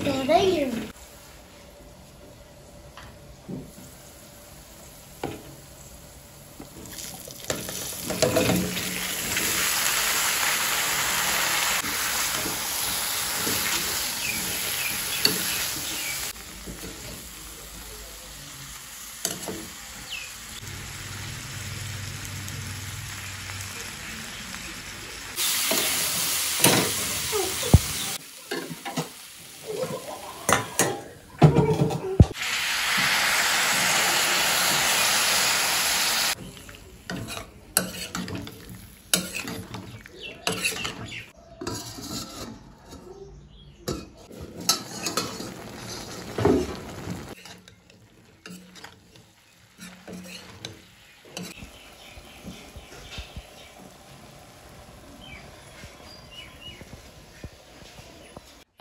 Thank you.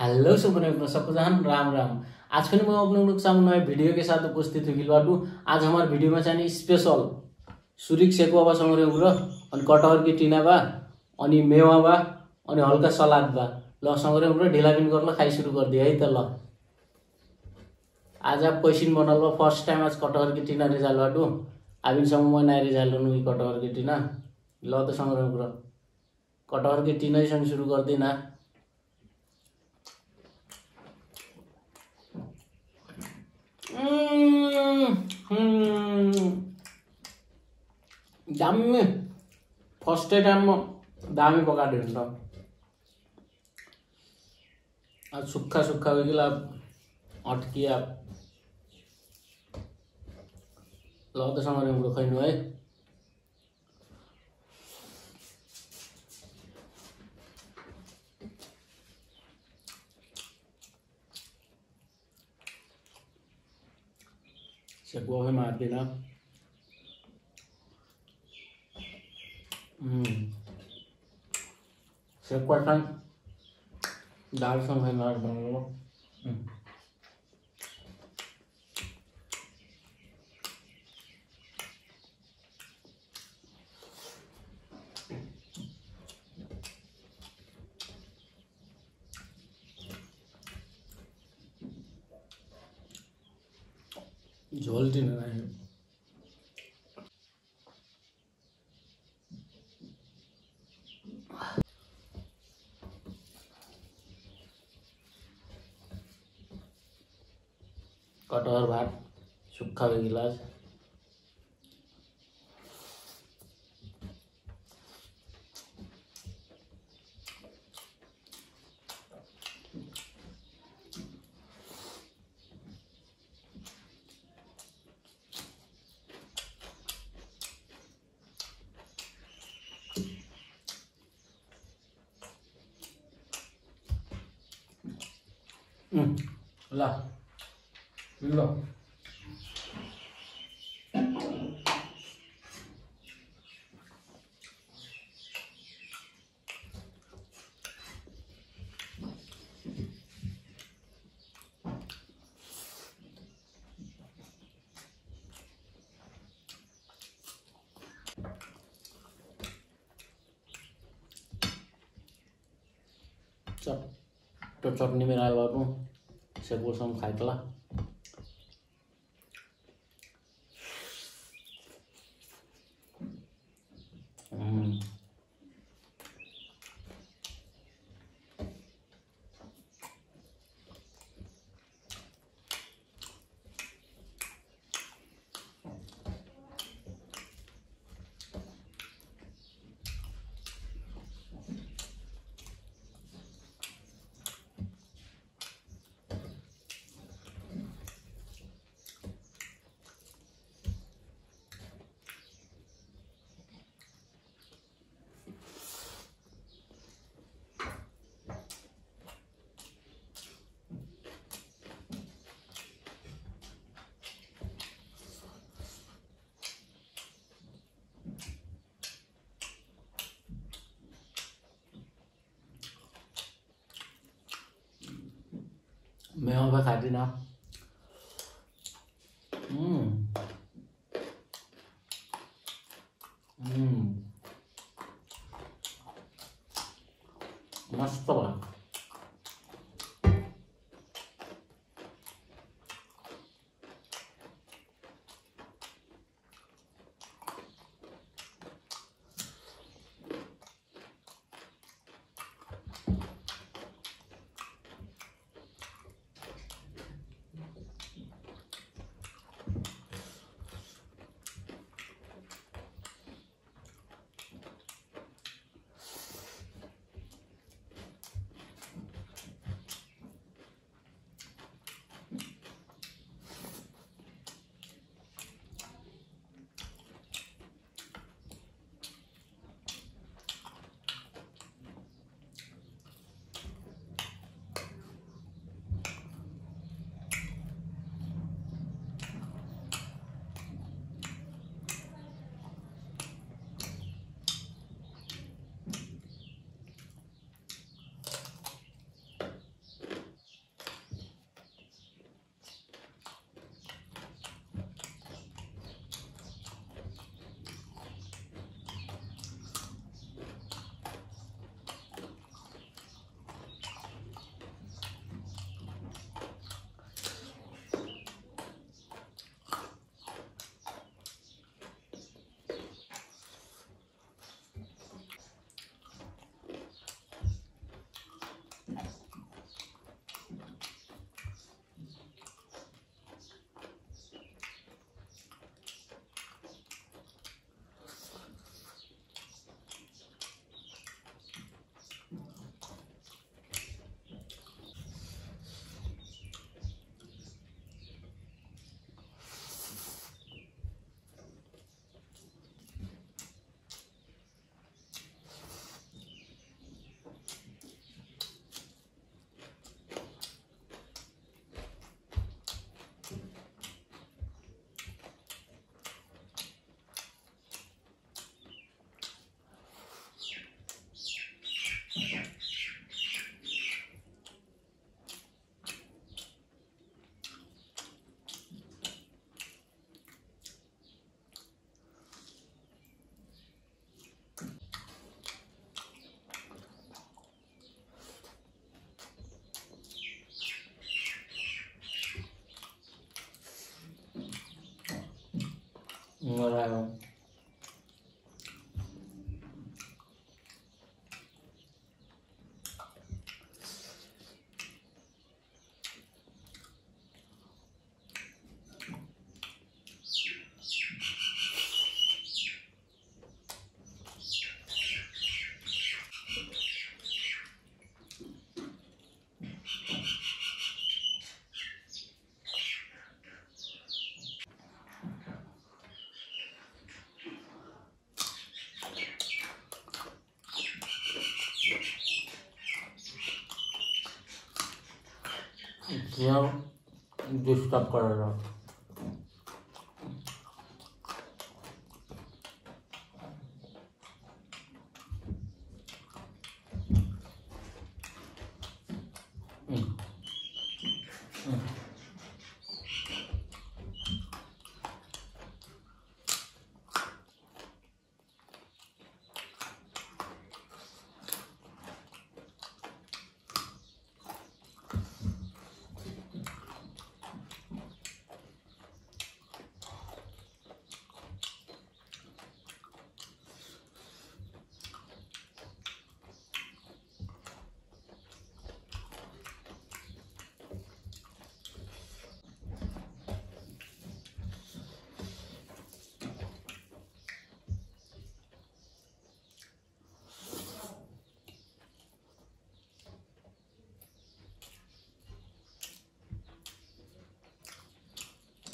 Hello super सबको राम राम। आज फिर मैं लोगों के सामने नए के साथ उपस्थित हुई बाटू आज हमारे वीडियो में चाहिँ स्पेशल सुरिक सेकुवा बा सँगै र अनि कटहरकी टिना बा अनि मेवा बा अनि हल्का सलाद बा ल सँगै र ढिला पिन गर्ल खाइ सुरु गरिदियो है त ल। आज कैसिन बनल फर्स्ट टाइम आज कटहरकी टिना रिजाल बाटू आबिनसम्म म नाइ रिजाल नुकी कटहरकी टिना। ल त सँगै र। कटहरकी टिनैसँग सुरु गर्दिन। दामी फर्स्टै टाइममा दामी पकाएको हुन्छ अब सुक्खा सुक्खा वेगळा अट्किया ल त सँगै उम्रो खैनु है सेकुवा पनि मार्दिनँ सेकुवा चाहिँ दालसँग खाइ मार बनाउनु झोल डिनर आए कटहर भात सुखा हुए Mm. ल ल चट्ट चटनी आयो बाबु सेकुसँग खाइतला Mm. मेवा पनि खाँदिनँ Mm. 我来。यहाँ डिस्टर्ब गरेर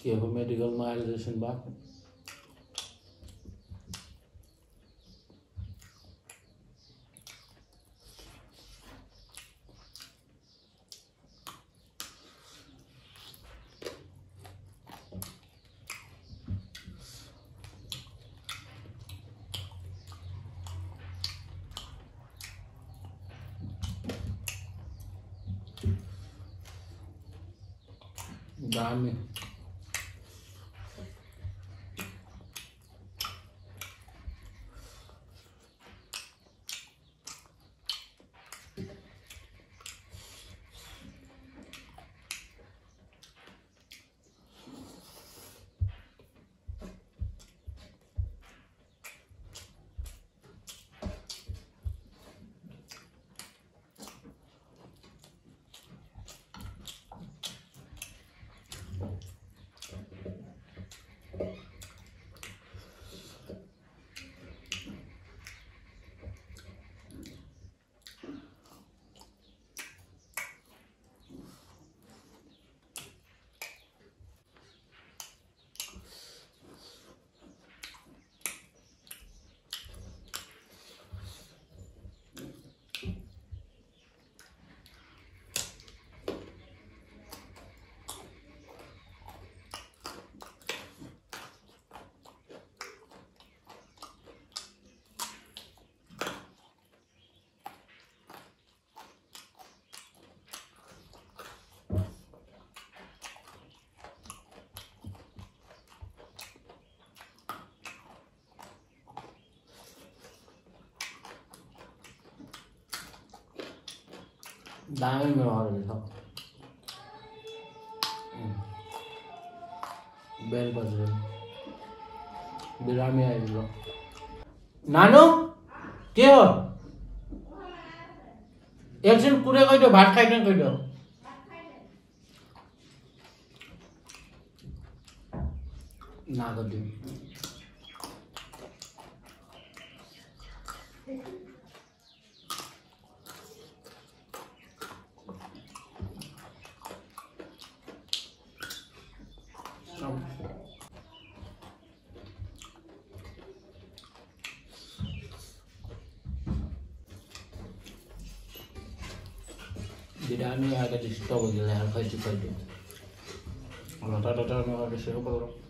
के हो मेडिकलमा अहिले एकछिन भयो दामी दामी मेरो रहेछ बेल बजेर बिरामी आइदियो नानु के हो एकछिन कुरै गइदियो भात खाइदिनु गइदियो नागदियो ल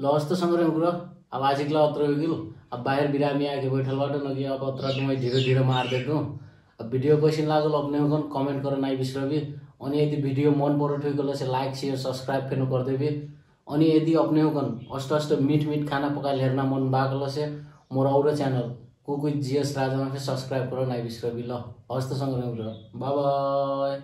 ल हस्त सङ्ग्रह कुरो। अब आजकला अत्र गिल अब बाहिर बिरामी आके बैठलबाट नकि अब अत्र मैं ढिलो ढिलो मारिदिएको। अब भिडियो कैसिन लागल अपने कन कमेन्ट गर्न नाइ बिसरबी। अनि यदि भिडियो मन परो ठुकल से लाइक शेयर सब्सक्राइब फेर्नु गरिदेबी अनि यदि अपने कन अष्ट अष्ट मिठ मिठ खाना पकाएर हेर्न मन भएको से मोर औरो च्यानल। कुकुज जिएस राजामा फेरि सब्सक्राइब गर नाइ बिसरबी ल। हस्त सङ्ग्रह बाई